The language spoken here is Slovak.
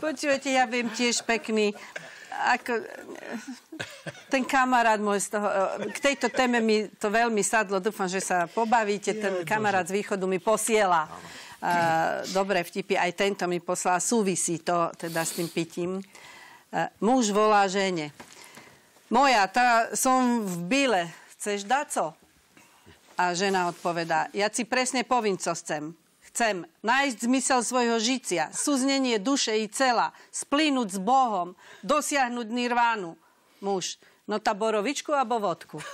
Počujete, ja viem tiež pekný. Ako, ten kamarát môj z toho, k tejto téme mi to veľmi sadlo, dúfam, že sa pobavíte. Ten kamarát z východu mi posiela uh, dobré vtipy, aj tento mi poslal, súvisí to teda s tým pitím. Uh, muž volá žene. Moja, tá, som v bile, chceš daco? A žena odpovedá, ja si presne povím, co chcem. Chcem nájsť zmysel svojho žicia, súznenie duše i cela, splínuť s Bohom, dosiahnuť nirvánu. Muž, no tá borovičku alebo vodku?